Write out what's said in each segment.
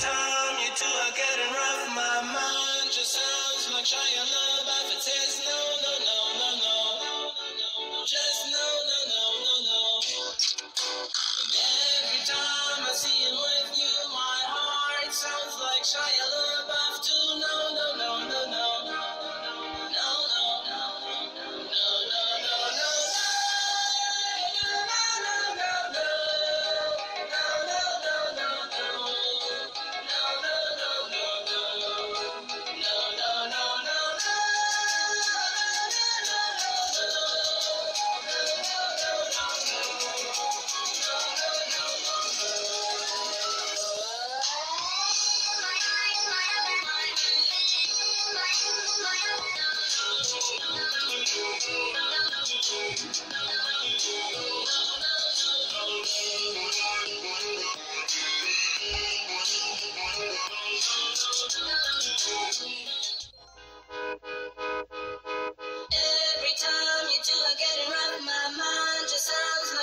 time you two are getting rough, my mind just sounds much on love. I for tears, no, no, no, no, no. Just no, no, no, no, no. Every time I see him with you, my heart sounds like Shia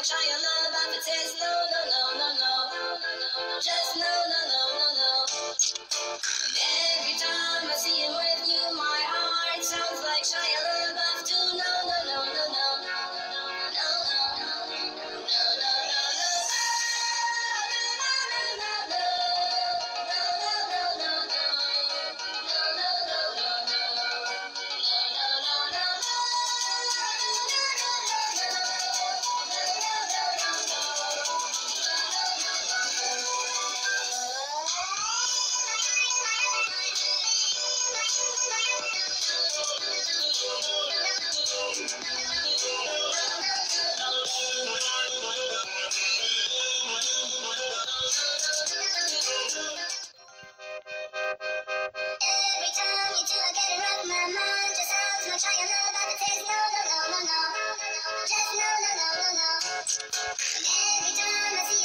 child love, I taste no, no, no, no, no, just no, no. Yeah, we don't see